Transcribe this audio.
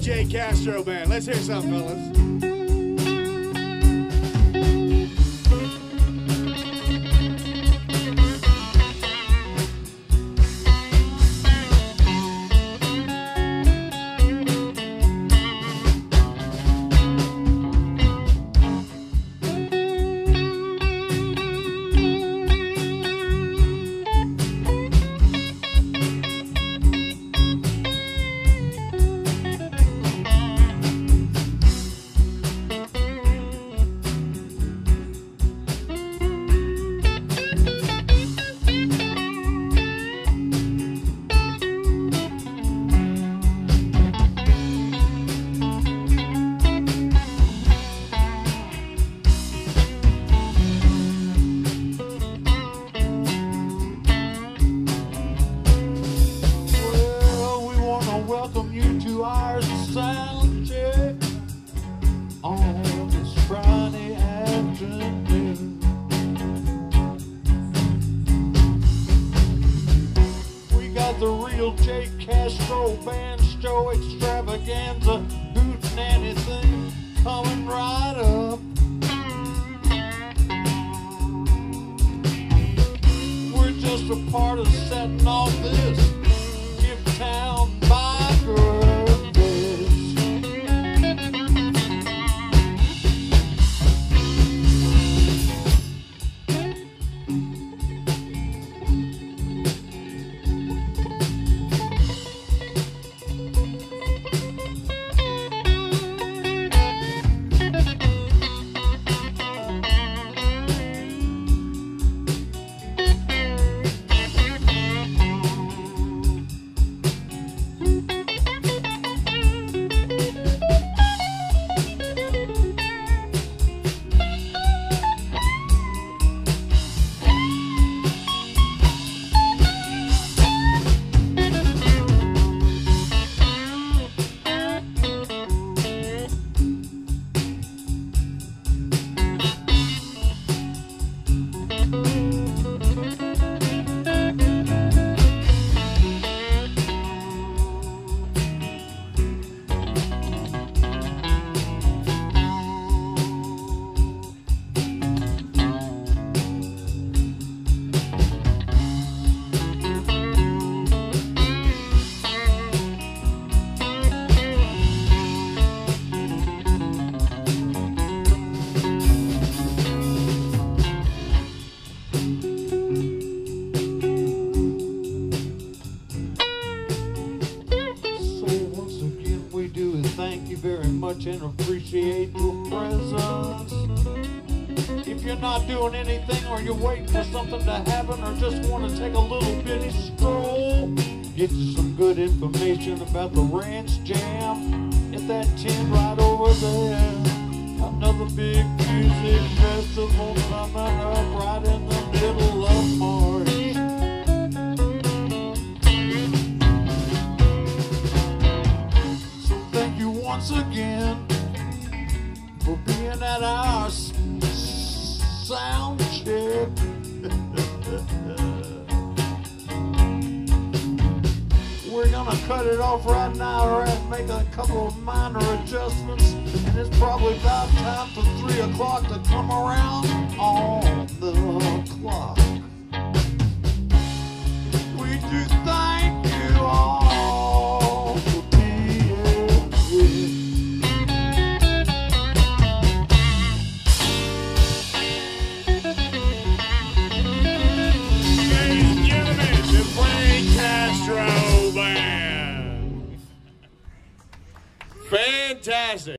Jake Castro Band. Let's hear something, fellas. The real Jake Castro Band Show extravaganza, hootin' anything coming right up. We're just a part of setting off this So much and appreciate your presence. If you're not doing anything or you're waiting for something to happen or just want to take a little bitty stroll, get you some good information about the Ranch Jam at that tent right over there. Another big music festival coming up right in the middle of March. For being at our sound check. We're gonna cut it off right now and make a couple of minor adjustments, and it's probably about time for three o'clock to come around Fantastic.